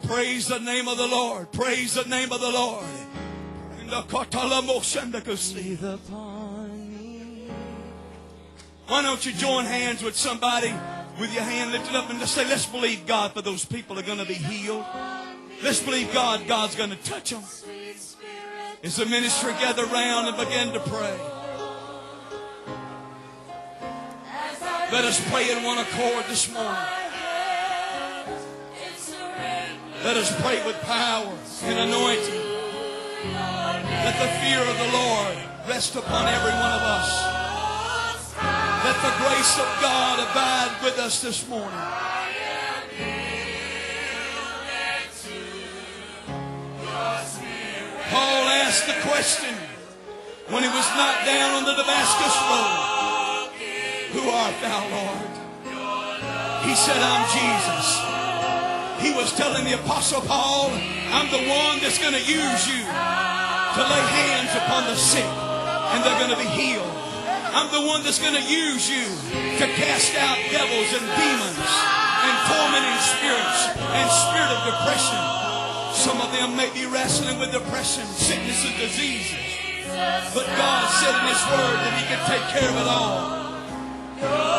Praise the name of the Lord. Praise the name of the Lord. Breathe upon me. Why don't you join hands with somebody with your hand lifted up and just say, let's believe God for those people are going to be healed. Let's believe God, God's going to touch them. As the ministry gather round and begin to pray. Let us pray in one accord this morning. Let us pray with power and anointing. Let the fear of the Lord rest upon every one of us. Let the grace of God abide with us this morning. Paul asked the question when he was knocked down on the Damascus road Who art thou, Lord? He said, I'm Jesus. He was telling the Apostle Paul, I'm the one that's going to use you to lay hands upon the sick and they're going to be healed. I'm the one that's going to use you to cast out devils and demons and tormenting spirits and spirit of depression. Some of them may be wrestling with depression, sickness, and diseases. But God said in His Word that He could take care of it all.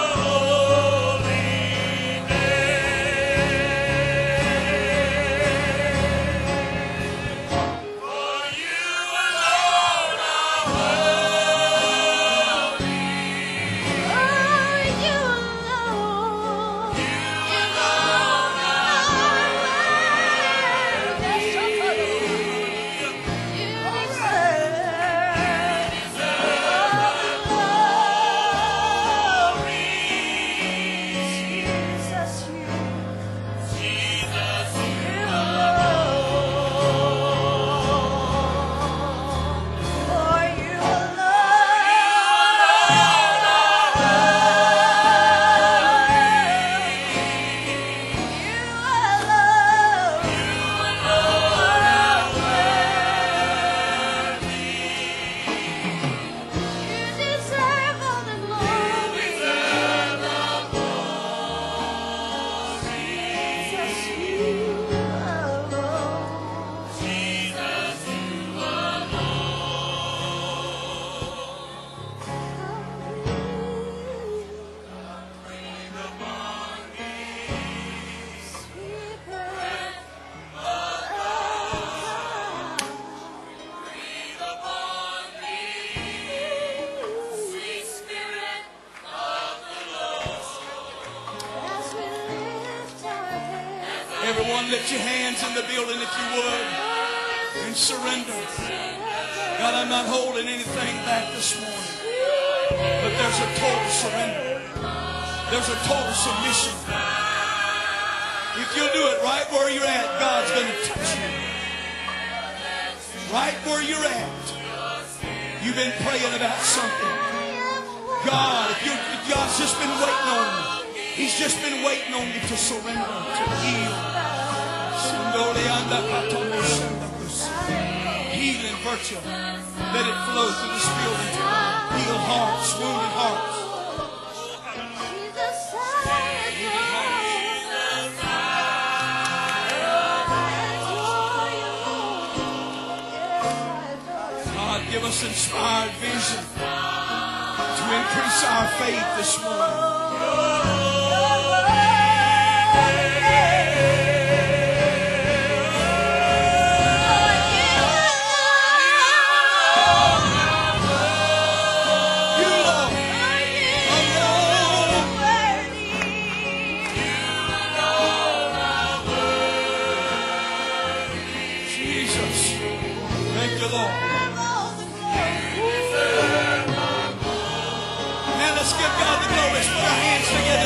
Everyone, lift your hands in the building if you would and surrender. God, I'm not holding anything back this morning, but there's a total surrender. There's a total submission. If you'll do it right where you're at, God's going to touch you. Right where you're at. You've been praying about something. God, if, you, God's just been waiting on you, He's just been waiting on you to surrender, to yield. Healing virtue. Let it flow through this building. Heal hearts, wounded hearts. God, give us inspired vision to increase our faith this morning. Let's give God the glory. Let's put our hands together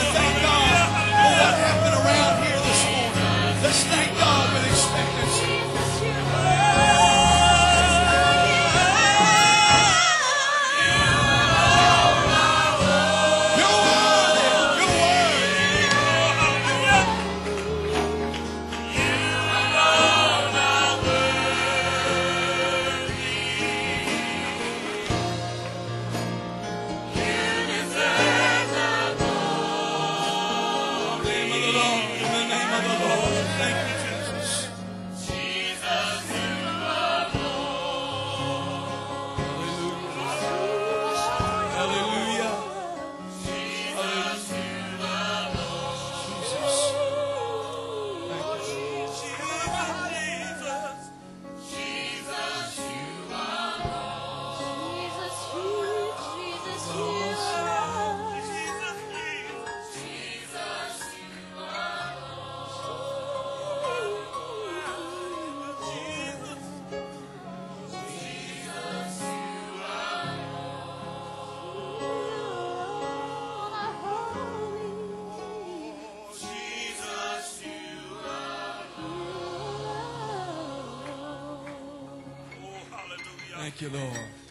Thank.